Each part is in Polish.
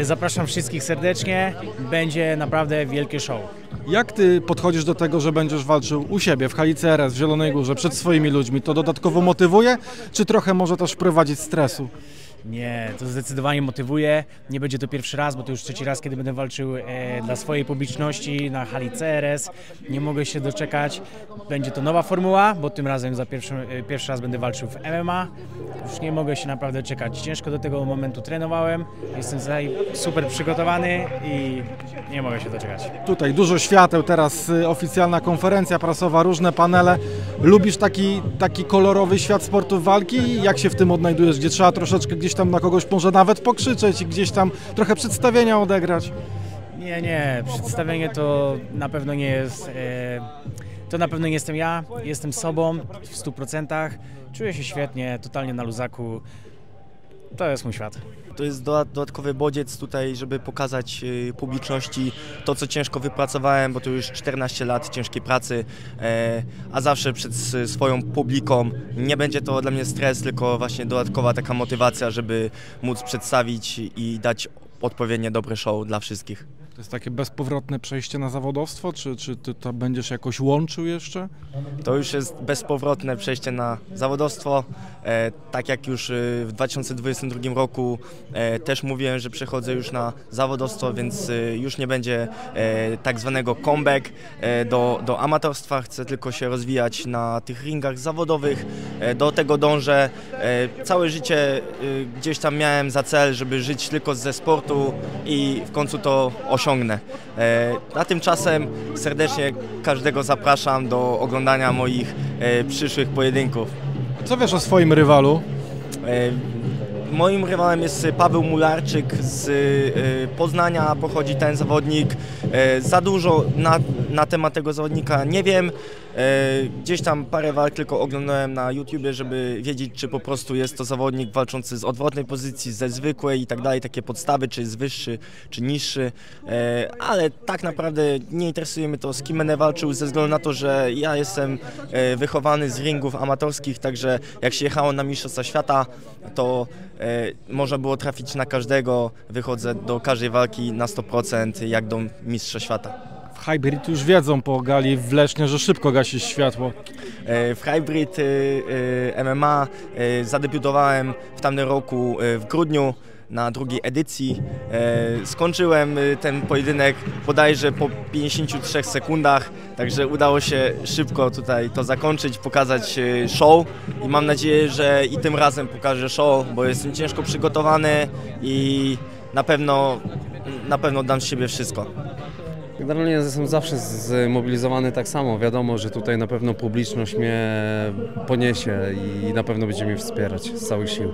Zapraszam wszystkich serdecznie, będzie naprawdę wielkie show. Jak ty podchodzisz do tego, że będziesz walczył u siebie w hali CRS w Zielonej Górze przed swoimi ludźmi? To dodatkowo motywuje, czy trochę może też wprowadzić stresu? Nie, to zdecydowanie motywuje. Nie będzie to pierwszy raz, bo to już trzeci raz, kiedy będę walczył e, dla swojej publiczności na hali CRS. Nie mogę się doczekać. Będzie to nowa formuła, bo tym razem za pierwszy, e, pierwszy raz będę walczył w MMA. Już nie mogę się naprawdę czekać. Ciężko do tego momentu trenowałem. Jestem tutaj super przygotowany i nie mogę się doczekać. Tutaj dużo świateł, teraz y, oficjalna konferencja prasowa, różne panele. Lubisz taki, taki kolorowy świat sportu walki? Jak się w tym odnajdujesz, gdzie trzeba troszeczkę gdzieś tam na kogoś może nawet pokrzyczeć i gdzieś tam trochę przedstawienia odegrać? Nie, nie, przedstawienie to na pewno nie jest. E, to na pewno nie jestem ja, jestem sobą w 100%. Czuję się świetnie, totalnie na luzaku. To jest mój świat. To jest doda- dodatkowy bodziec tutaj, żeby pokazać y, publiczności to, co ciężko wypracowałem, bo to już 14 lat ciężkiej pracy, e, a zawsze przed swoją publiką. Nie będzie to dla mnie stres, tylko właśnie dodatkowa taka motywacja, żeby móc przedstawić i dać odpowiednie dobre show dla wszystkich. To jest takie bezpowrotne przejście na zawodowstwo, czy, czy ty to będziesz jakoś łączył jeszcze? To już jest bezpowrotne przejście na zawodowstwo. E, tak jak już y, w 2022 roku e, też mówiłem, że przechodzę już na zawodowstwo, więc y, już nie będzie e, tak zwanego comeback e, do, do amatorstwa. Chcę tylko się rozwijać na tych ringach zawodowych. E, do tego dążę. E, całe życie gdzieś tam miałem za cel, żeby żyć tylko ze sportu i w końcu to osiągnę. E, a tymczasem serdecznie każdego zapraszam do oglądania moich e, przyszłych pojedynków. Co wiesz o swoim rywalu? E, Moim rywalem jest Paweł Mularczyk z Poznania, pochodzi ten zawodnik. Za dużo na, na temat tego zawodnika nie wiem. E, Gdzieś tam parę walk tylko oglądałem na YouTubie, żeby wiedzieć, czy po prostu jest to zawodnik walczący z odwrotnej pozycji, ze zwykłej i tak dalej, takie podstawy, czy jest wyższy, czy niższy. E, Ale tak naprawdę nie interesuje mnie to, z kim będę walczył, ze względu na to, że ja jestem e, wychowany z ringów amatorskich, także jak się jechało na Mistrzostwa Świata, to można było trafić na każdego. Wychodzę do każdej walki na 100% jak do Mistrza Świata. Hybrid już wiedzą po gali w Lesznie, że szybko gasisz światło. E, W Hybrid y, y, MMA zadebiutowałem w tamtym roku w grudniu na drugiej edycji. E, Skończyłem ten pojedynek bodajże po 53 sekundach, także udało się szybko tutaj to zakończyć, pokazać show i mam nadzieję, że i tym razem pokażę show, bo jestem ciężko przygotowany i na pewno, na pewno dam z siebie wszystko. Generalnie jestem zawsze zmobilizowany tak samo. Wiadomo, że tutaj na pewno publiczność mnie poniesie i na pewno będzie mnie wspierać z całych sił.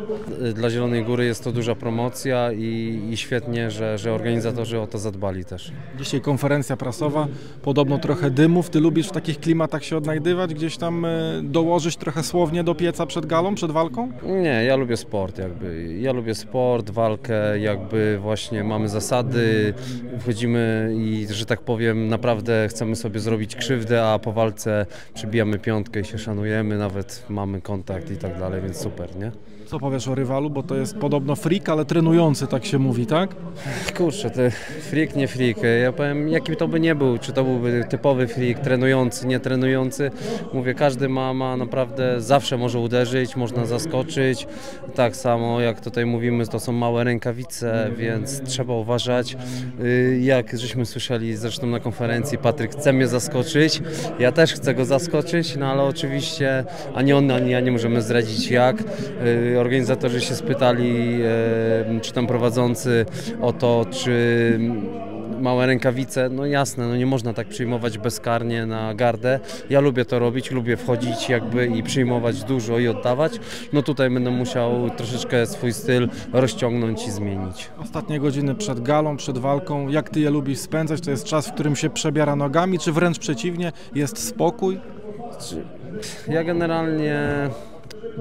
Dla Zielonej Góry jest to duża promocja i, i świetnie, że, że organizatorzy o to zadbali też. Dzisiaj konferencja prasowa, podobno trochę dymów. Ty lubisz w takich klimatach się odnajdywać, gdzieś tam y, dołożyć trochę słownie do pieca przed galą, przed walką? Nie, ja lubię sport jakby. Ja lubię sport, walkę, jakby właśnie mamy zasady, wchodzimy i, że tak powiem, naprawdę chcemy sobie zrobić krzywdę, a po walce przybijamy piątkę i się szanujemy, nawet mamy kontakt i tak dalej, więc super, nie? Co powiesz o rywalu, bo to jest podobno freak, ale trenujący, tak się mówi, tak? Kurczę, ty freak, nie freak. Ja powiem, jaki to by nie był, czy to byłby typowy freak, trenujący, nie trenujący. Mówię, każdy ma, ma naprawdę, zawsze może uderzyć, można zaskoczyć. Tak samo jak tutaj mówimy, to są małe rękawice, więc trzeba uważać. Y, Jak żeśmy słyszeli zresztą na konferencji, Patryk chce mnie zaskoczyć, ja też chcę go zaskoczyć, no ale oczywiście ani on, ani ja nie możemy zdradzić jak. Organizatorzy się spytali, czy tam prowadzący o to, czy małe rękawice, no jasne, no nie można tak przyjmować bezkarnie na gardę. Ja lubię to robić, lubię wchodzić jakby i przyjmować dużo i oddawać. No tutaj będę musiał troszeczkę swój styl rozciągnąć i zmienić. Ostatnie godziny przed galą, przed walką, jak ty je lubisz spędzać? To jest czas, w którym się przebiera nogami, czy wręcz przeciwnie, jest spokój? Ja generalnie,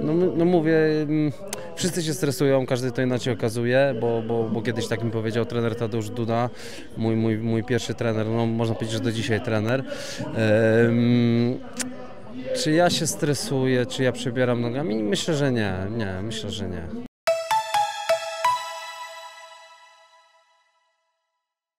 no, no mówię, mm, wszyscy się stresują, każdy to inaczej okazuje, bo, bo, bo kiedyś tak mi powiedział trener Tadeusz Duda, mój, mój, mój pierwszy trener, no można powiedzieć, że do dzisiaj trener. Em, czy ja się stresuję, czy ja przebieram nogami? Myślę, że nie, nie, myślę, że nie.